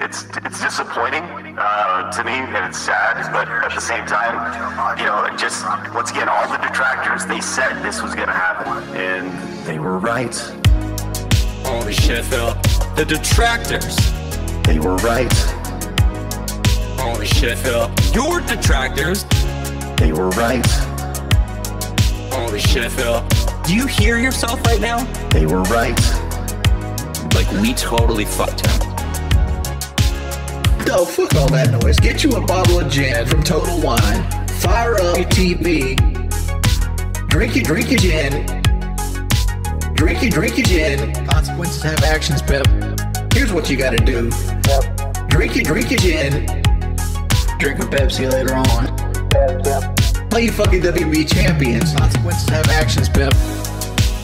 it's it's disappointing uh, to me and it's sad, but at the same time, you know, just once again, all the detractors they said this was gonna happen, and they were right. Holy shit, Phil. The detractors. They were right. Holy shit, Phil. Your detractors. They were right. Holy shit, Phil. Do you hear yourself right now? They were right. Like, we totally fucked him. No, fuck all that noise. Get you a bottle of gin from Total Wine. Fire up your TV. Drink your drink your gin. Drink your drink your gin. Consequences have actions, Pep. Here's what you gotta do. Drink your drink your gin. Drink a Pepsi later on. Play your fucking WB champions. Consequences have actions, Pep.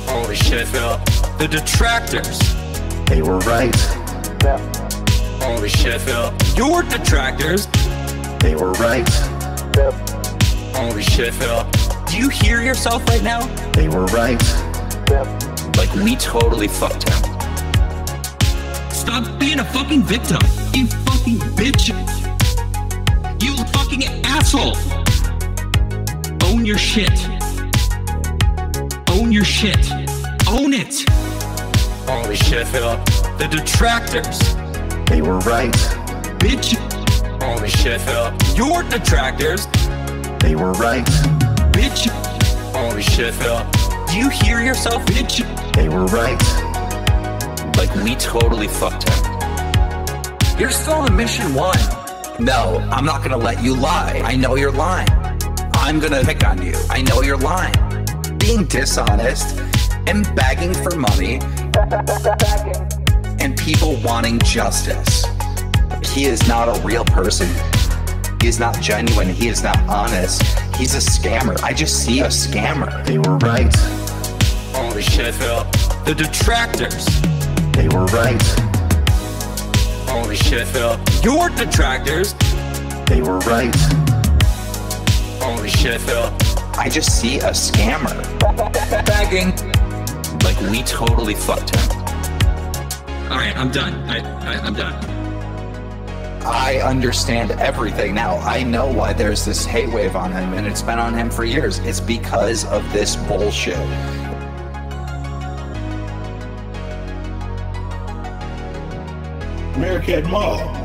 Holy shit, Phil. The detractors. They were right. Holy shit, Phil. Your detractors. They were right. Holy shit, Phil. Do you hear yourself right now? They were right. Like, we totally fucked him. Stop being a fucking victim. You fucking bitch. You fucking asshole. Own your shit. Own your shit. Own it. Holy shit, Phil. The detractors. They were right. Bitch. Holy shit, Phil. Your detractors. They were right. Bitch. Holy shit, Phil. Do you hear yourself, bitch? They were right. Like, we totally fucked him. You're still on mission one. No, I'm not gonna let you lie. I know you're lying. I'm gonna pick on you. I know you're lying. Being dishonest and begging for money and people wanting justice. He is not a real person. He is not genuine. He is not honest. He's a scammer. I just see a scammer. They were right. Holy shit, Phil. The detractors. They were right. Holy shit, Phil. Your detractors. They were right. Holy shit, Phil. I just see a scammer. Begging. Like, we totally fucked him. Alright, I'm done. I, I, I'm done. I understand everything now. I know why there's this hate wave on him, and it's been on him for years. It's because of this bullshit. American Mall.